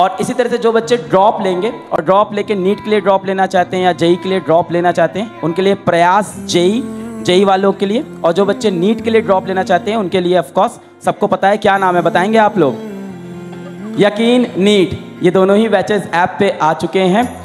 और इसी तरह से जो बच्चे ड्रॉप लेंगे और ड्रॉप लेके नीट के लिए ड्रॉप लेना चाहते हैं या जेई के लिए ड्रॉप लेना चाहते हैं, उनके लिए प्रयास जेई जेई वालों के लिए और जो बच्चे नीट के लिए ड्रॉप लेना चाहते हैं, उनके लिए ऑफकोर्स सबको पता है क्या नाम है, बताएँगे आप लोग? यकीन नीट ये दोनों ही बैचेस ऐप पे आ चुके हैं।